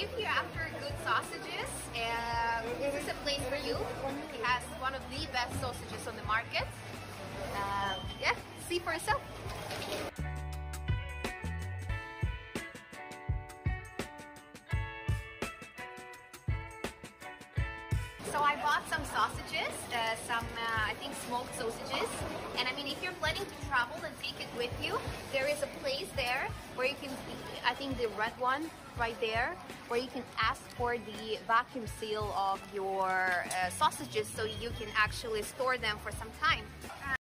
if you're after good sausages, um, this is a place for you. It has one of the best sausages on the market. Um, yeah, see for yourself. So I bought some sausages, uh, some uh, I think smoked sausages, and I mean if you're planning to travel and take it with you, there is a there where you can, I think the red one right there, where you can ask for the vacuum seal of your uh, sausages so you can actually store them for some time.